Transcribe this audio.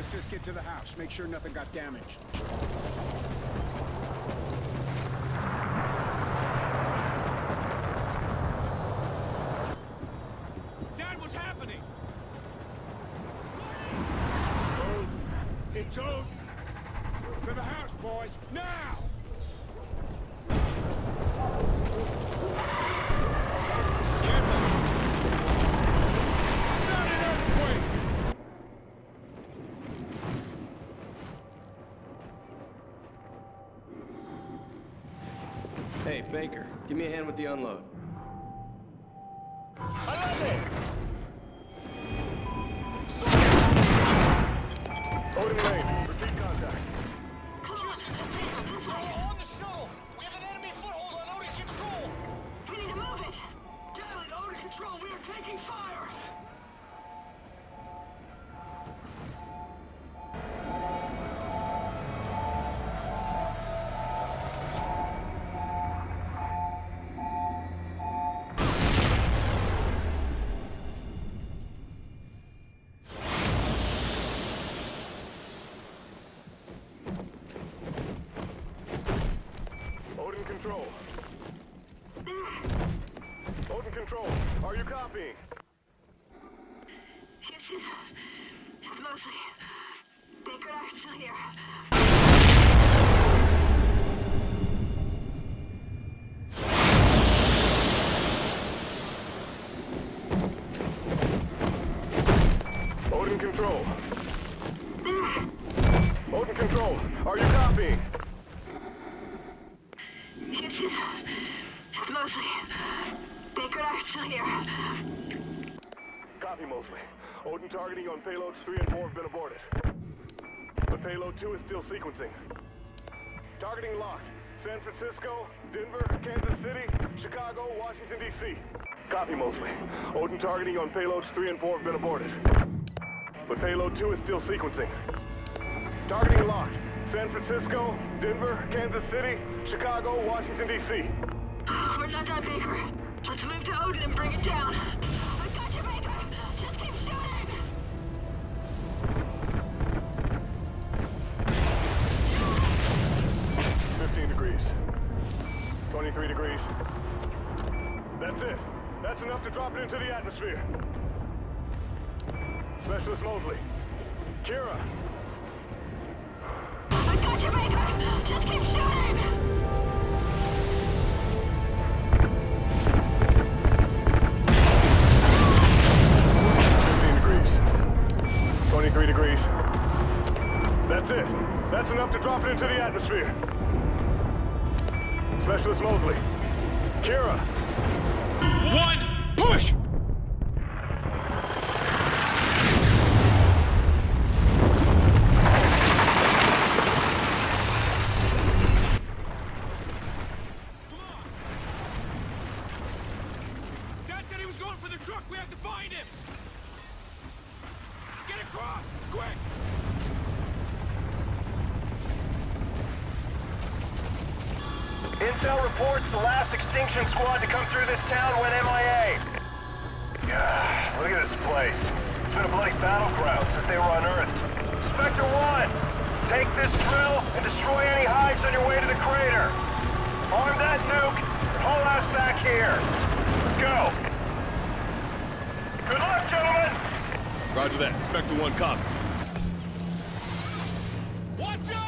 let's just get to the house. Make sure nothing got damaged. Dad, what's happening? It's Odin. To the house, boys. Now! Get them. It's not an earthquake! Hey, Baker, give me a hand with the unload. Control. Odin Control, are you copying? Houston, it's Mosley. Baker and I are still here. Odin Control. Odin Control, are you copying? It's Mosley. Baker and I are still here. Copy, Mosley. Odin targeting on payloads 3 and 4 have been aborted. But payload 2 is still sequencing. Targeting locked. San Francisco, Denver, Kansas City, Chicago, Washington, D.C. Copy, Mosley. Odin targeting on payloads 3 and 4 have been aborted. But payload 2 is still sequencing. Targeting locked. San Francisco, Denver, Kansas City, Chicago, Washington, D.C. We're not that Baker. Let's move to Odin and bring it down. I got you, Baker. Just keep shooting. 15 degrees. 23 degrees. That's it. That's enough to drop it into the atmosphere. Specialist Mosley. Kira. I got you, Baker. Just keep shooting. Fifteen degrees. 23 degrees. That's it. That's enough to drop it into the atmosphere. Specialist Mosley. Kira. One, push! Going for the truck. We have to find him. Get across, quick! Intel reports the last extinction squad to come through this town went MIA. God, ah, look at this place. It's been a bloody battleground since they were unearthed. Spectre 1, take this drill and destroy any hives on your way to the crater. Arm that nuke and haul ass back here. Let's go. Roger that. Spectre 1 copy. Watch out!